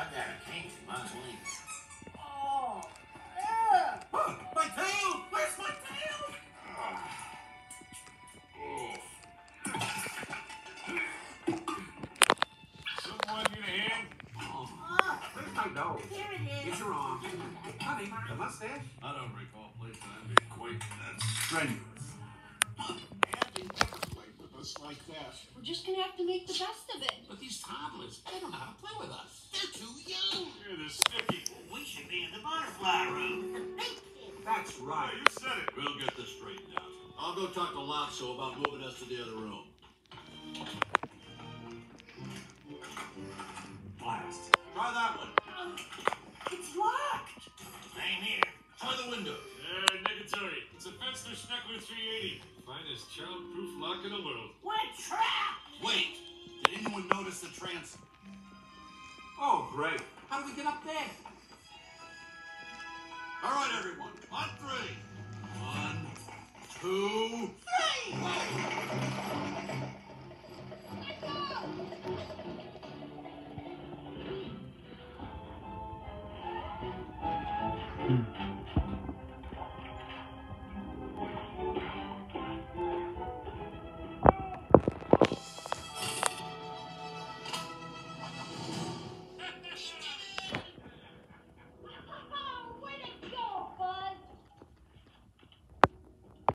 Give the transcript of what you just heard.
I got a kink in my sleeve. Oh. Ugh. Oh, my tail! Where's my tail? Oh. Someone need a hand? Oh. Oh, Where's my nose? here it is. It's wrong. Honey, the mustache? I don't recall placing anything quite that strenuous. Us like that. We're just gonna have to make the best of it. But these toddlers, they don't know how to play with us. They're too young. You're the sticky. We should be in the butterfly room. That's right. you said it. We'll get this straightened out. I'll go talk to Lotso about moving us to the other room. Blast. Try that one. Oh, it's locked. Same here. Try the window. Yeah. It's a Fenster Schneckler 380. Finest child-proof lock in the world. We're trapped. Wait. Did anyone notice the trans? Oh, great. How do we get up there? All right, everyone. On three. One, two. Let go. Hmm.